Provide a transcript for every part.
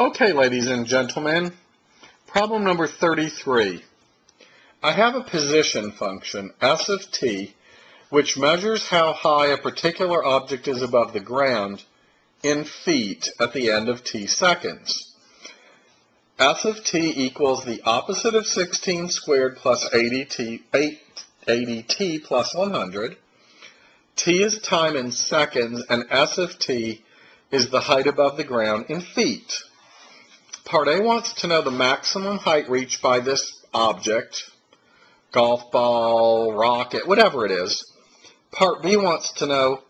Okay, ladies and gentlemen, problem number 33. I have a position function, s of t, which measures how high a particular object is above the ground in feet at the end of t seconds. s of t equals the opposite of 16 squared plus 80t, 80t plus 100. t is time in seconds, and s of t is the height above the ground in feet. Part A wants to know the maximum height reached by this object, golf ball, rocket, whatever it is. Part B wants to know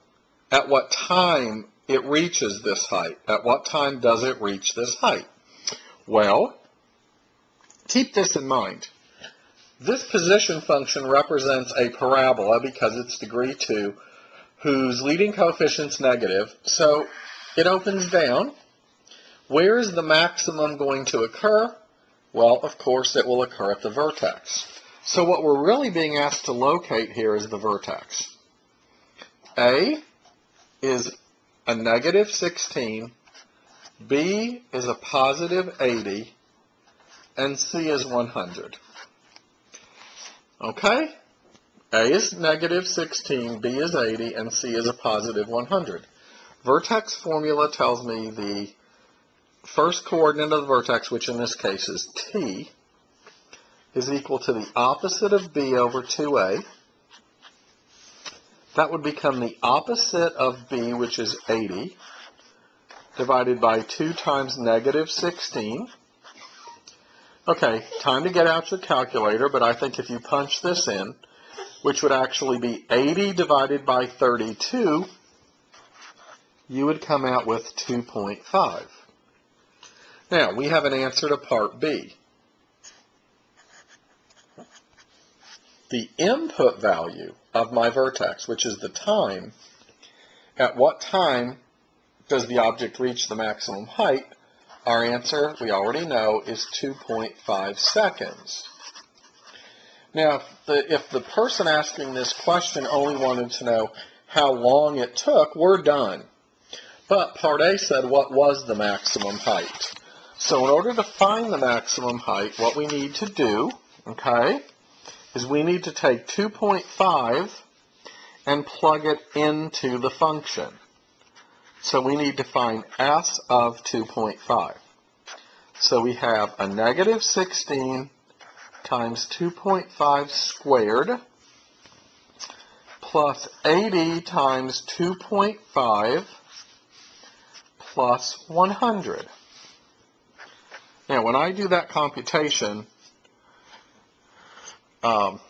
at what time it reaches this height. At what time does it reach this height? Well, keep this in mind. This position function represents a parabola because it's degree 2 whose leading coefficient's negative. So it opens down where is the maximum going to occur? Well, of course, it will occur at the vertex. So what we're really being asked to locate here is the vertex. A is a negative 16, B is a positive 80, and C is 100. Okay? A is negative 16, B is 80, and C is a positive 100. Vertex formula tells me the first coordinate of the vertex, which in this case is t, is equal to the opposite of b over 2a. That would become the opposite of b, which is 80, divided by 2 times negative 16. Okay, time to get out your calculator, but I think if you punch this in, which would actually be 80 divided by 32, you would come out with 2.5. Now, we have an answer to part B. The input value of my vertex, which is the time, at what time does the object reach the maximum height? Our answer, we already know, is 2.5 seconds. Now, if the, if the person asking this question only wanted to know how long it took, we're done. But part A said what was the maximum height. So in order to find the maximum height, what we need to do, okay, is we need to take 2.5 and plug it into the function. So we need to find s of 2.5. So we have a negative 16 times 2.5 squared plus 80 times 2.5 plus 100. Now, when I do that computation, um,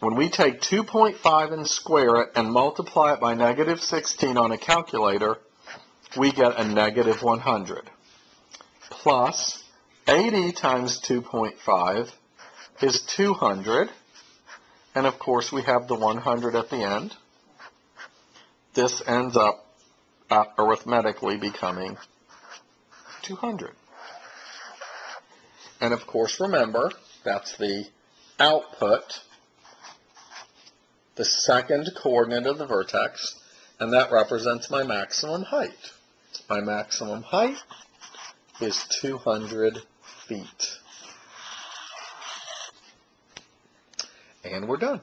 when we take 2.5 and square it and multiply it by negative 16 on a calculator, we get a negative 100. Plus 80 times 2.5 is 200. And of course, we have the 100 at the end. This ends up uh, arithmetically becoming 200. And of course, remember, that's the output, the second coordinate of the vertex, and that represents my maximum height. My maximum height is 200 feet. And we're done.